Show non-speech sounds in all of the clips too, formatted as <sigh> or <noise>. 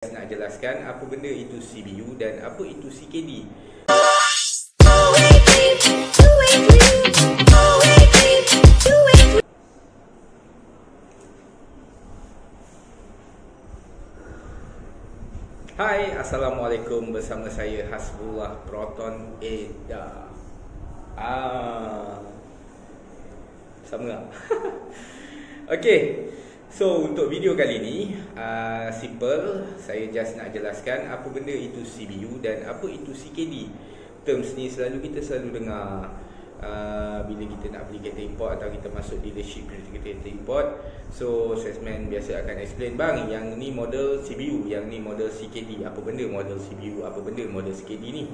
nak jelaskan apa benda itu CBU dan apa itu CKD. Hai, Assalamualaikum bersama saya Hasbullah Proton Eda. Ah. Sama tak? <laughs> Okey. So untuk video kali ni uh, simple saya just nak jelaskan apa benda itu CBU dan apa itu CKD. Terms ni selalu kita selalu dengar uh, bila kita nak beli kereta import atau kita masuk dealership kereta kereta import. So salesman biasa akan explain bang yang ni model CBU, yang ni model CKD. Apa benda model CBU, apa benda model CKD ni?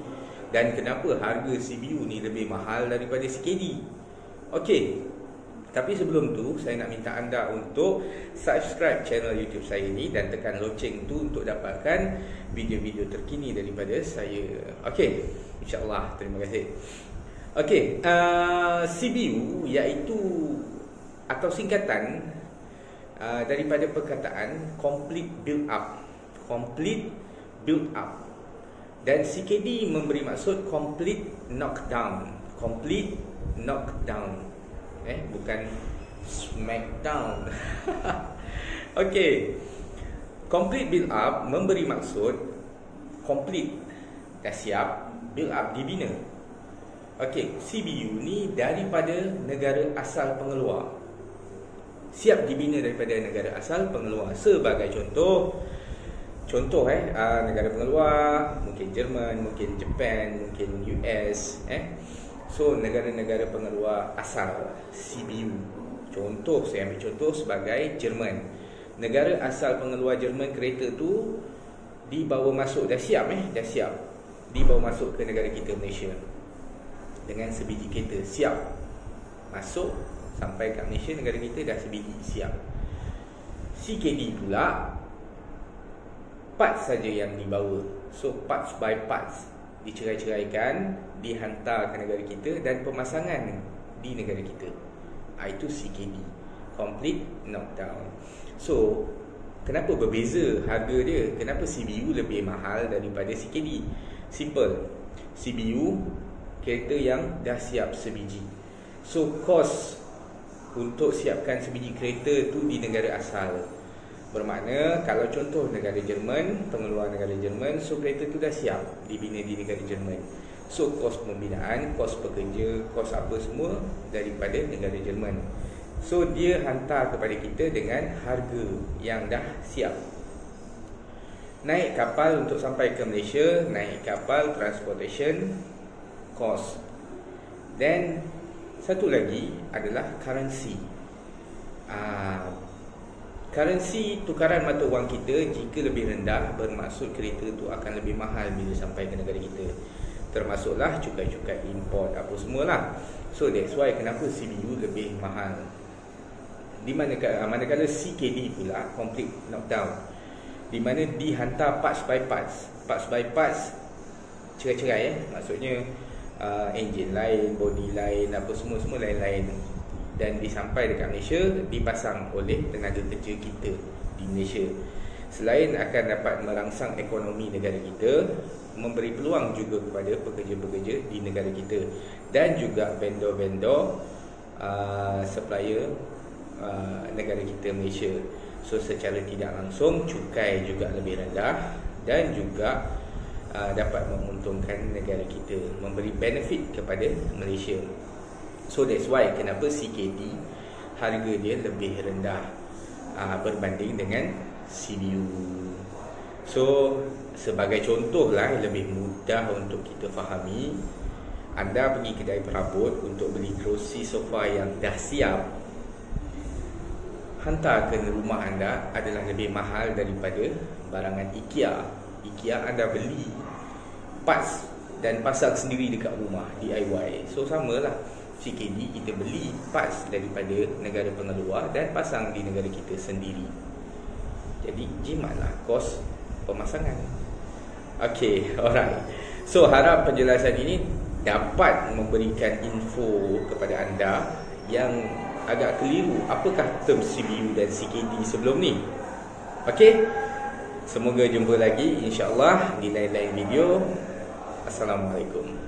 Dan kenapa harga CBU ni lebih mahal daripada CKD? Okey, tapi sebelum tu saya nak minta anda untuk subscribe channel YouTube saya ni dan tekan loceng tu untuk dapatkan video-video terkini daripada saya. Okey, insya-Allah. Terima kasih. Okey, uh, CBU iaitu atau singkatan uh, daripada perkataan complete build up. Complete build up. Dan CKD memberi maksud complete knockdown. Complete knockdown eh bukan smackdown. <laughs> Okey complete build up memberi maksud complete dah siap build up dibina. Okey CBU ni daripada negara asal pengeluar. Siap dibina daripada negara asal pengeluar. Sebagai contoh contoh eh negara pengeluar mungkin Jerman mungkin Japan mungkin US eh So negara-negara pengeluar asal CBU Contoh saya ambil contoh sebagai Jerman. Negara asal pengeluar Jerman kereta tu Dibawa masuk dah siap eh? Dah siap. Dibawa masuk ke negara kita Malaysia. Dengan sebiji kereta siap. Masuk sampai ke Malaysia negara kita dah sebiji siap. CKD pula Parts saja yang dibawa. So parts by parts dicerai-ceraikan dihantar ke negara kita dan pemasangan di negara kita. Ha, itu CKD complete knockdown. So kenapa berbeza harga dia? Kenapa CBU lebih mahal daripada CKD simple. CBU kereta yang dah siap sebiji. So cost untuk siapkan sebiji kereta tu di negara asal Bermakna kalau contoh negara Jerman, pengeluar negara Jerman, so kereta tu dah siap dibina di negara Jerman. So kos pembinaan, kos pekerja, kos apa semua daripada negara Jerman. So dia hantar kepada kita dengan harga yang dah siap. Naik kapal untuk sampai ke Malaysia, naik kapal transportation cost. Then satu lagi adalah currency. Uh, Currency tukaran mata wang kita jika lebih rendah bermaksud kereta tu akan lebih mahal bila sampai ke negara kita. Termasuklah cukai-cukai import apa semualah. So that's why kenapa CBU lebih mahal. Di mana manakala CKD pula complete knockdown. Di mana dihantar parts by parts. Parts by parts cerai-cerai eh. Maksudnya uh, engine lain, body lain, apa semua-semua lain-lain dan disampai dekat Malaysia dipasang oleh tenaga kerja kita di Malaysia. Selain akan dapat merangsang ekonomi negara kita, memberi peluang juga kepada pekerja-pekerja di negara kita dan juga vendor-vendor uh, supplier uh, negara kita Malaysia. So secara tidak langsung cukai juga lebih rendah dan juga uh, dapat menguntungkan negara kita, memberi benefit kepada Malaysia. So that's why kenapa CKD harga dia lebih rendah uh, berbanding dengan CBU. So sebagai contoh lah lebih mudah untuk kita fahami anda pergi kedai perabot untuk beli kerusi sofa yang dah siap hantar ke rumah anda adalah lebih mahal daripada barangan IKEA. IKEA anda beli parts dan pasang sendiri dekat rumah DIY. So samalah CKD kita beli parts daripada negara pengeluar dan pasang di negara kita sendiri. Jadi jimatlah kos pemasangan. Okey, <laughs> alright. So harap penjelasan ini dapat memberikan info kepada anda yang agak keliru apakah term CBU dan CKD sebelum ni. Okey. Semoga jumpa lagi insya-Allah di lain-lain video. Assalamualaikum.